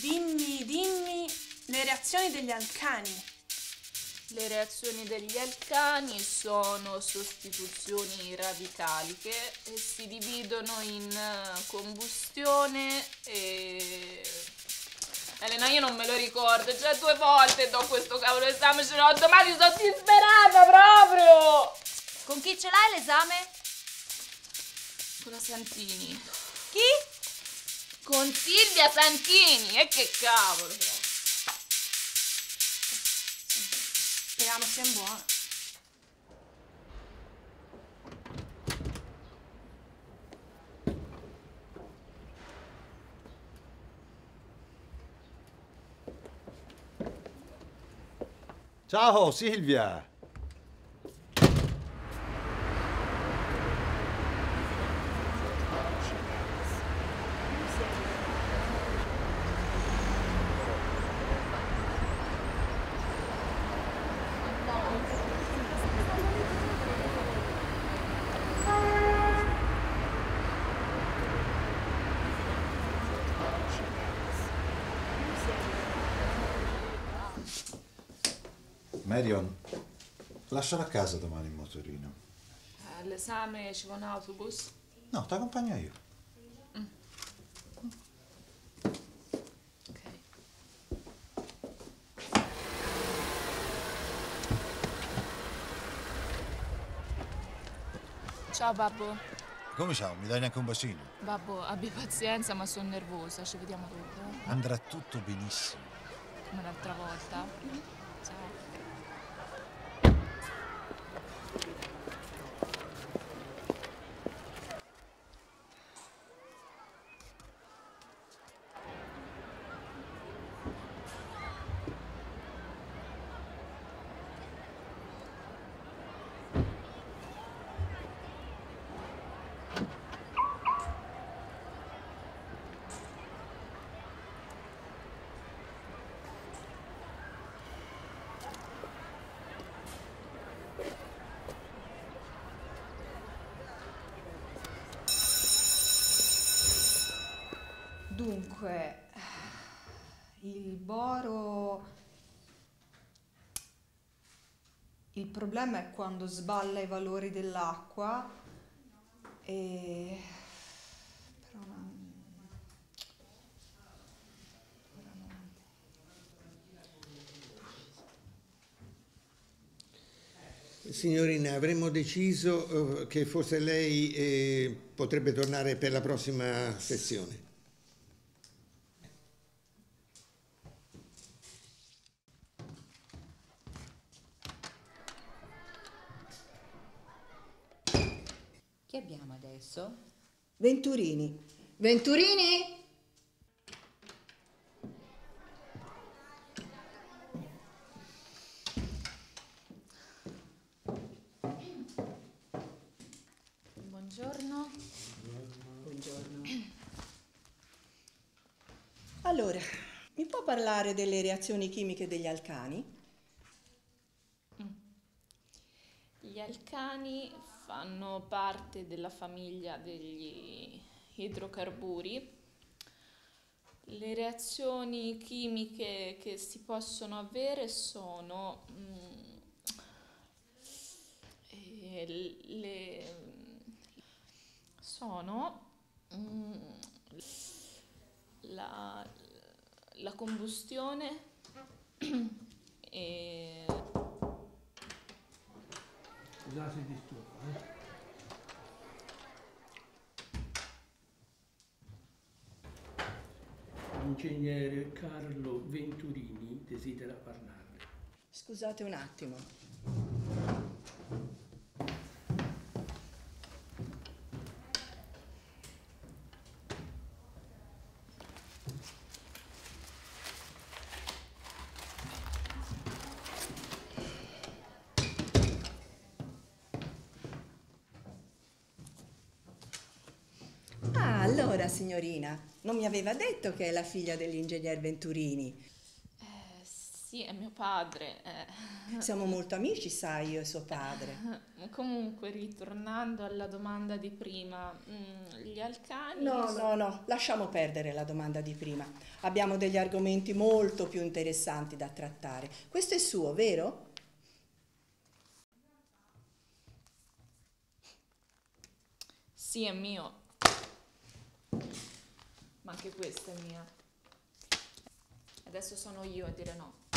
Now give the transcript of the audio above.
Dimmi, dimmi le reazioni degli alcani. Le reazioni degli alcani sono sostituzioni radicaliche e si dividono in eh, combustione e... Elena, io non me lo ricordo, già due volte do questo cavolo esame, ce l'ho domani, sono disperata proprio! Con chi ce l'hai l'esame? Con la Santini. Chi? Con Silvia Santini, e che cavolo! però. Speriamo sia buono. Ciao Silvia! Marion, lasciala a casa domani in motorino. All'esame ci vuole un autobus? No, ti accompagno io. Ciao babbo. Come ciao, mi dai neanche un bacino? Babbo, abbi pazienza, ma sono nervosa. Ci vediamo dopo. Andrà tutto benissimo. Come l'altra volta. Ciao. Dunque, il boro... Il problema è quando sballa i valori dell'acqua e... Signorina, avremmo deciso eh, che forse lei eh, potrebbe tornare per la prossima sessione. Chi abbiamo adesso? Venturini. Venturini? Buongiorno. Buongiorno. Allora, mi può parlare delle reazioni chimiche degli alcani? Gli alcani fanno parte della famiglia degli idrocarburi. Le reazioni chimiche che si possono avere sono mm, le, sono mm, la, la combustione e Scusate il disturbo, eh. L'ingegnere Carlo Venturini desidera parlarle. Scusate un attimo. Allora signorina, non mi aveva detto che è la figlia dell'ingegner Venturini. Eh, sì, è mio padre. eh. Siamo molto amici, sai, io e suo padre. Comunque, ritornando alla domanda di prima, mm, gli alcani... No, no, no, lasciamo perdere la domanda di prima. Abbiamo degli argomenti molto più interessanti da trattare. Questo è suo, vero? Sì, è mio. Ma anche questa è mia. Adesso sono io a dire no.